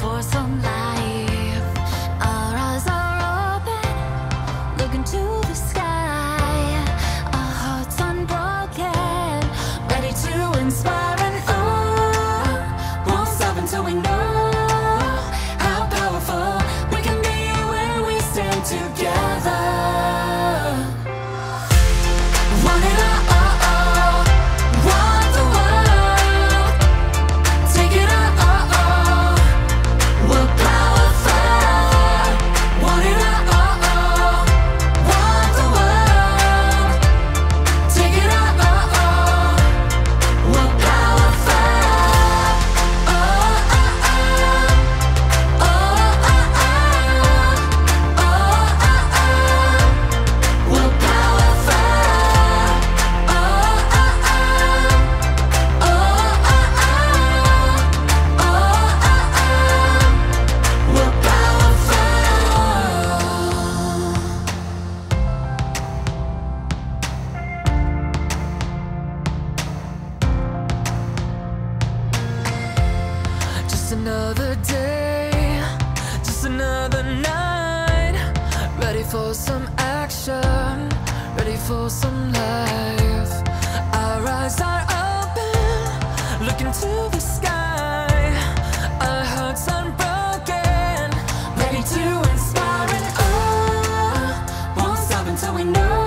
for some light. another day Just another night. Ready for some action Ready for some life. Our eyes are open Look into the sky. Our hearts unbroken Ready to inspire and oh Won't stop until we know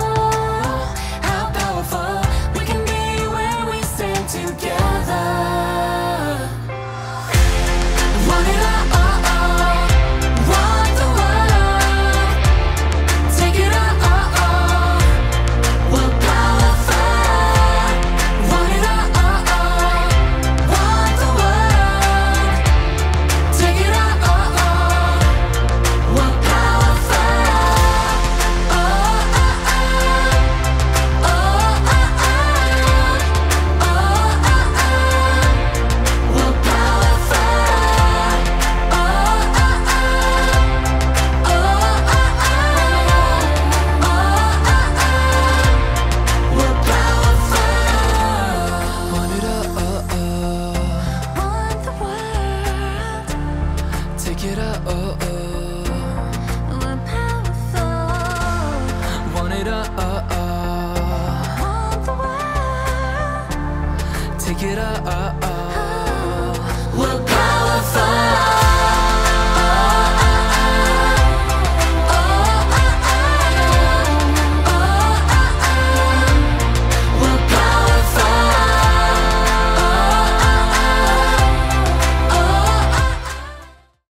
Take it up.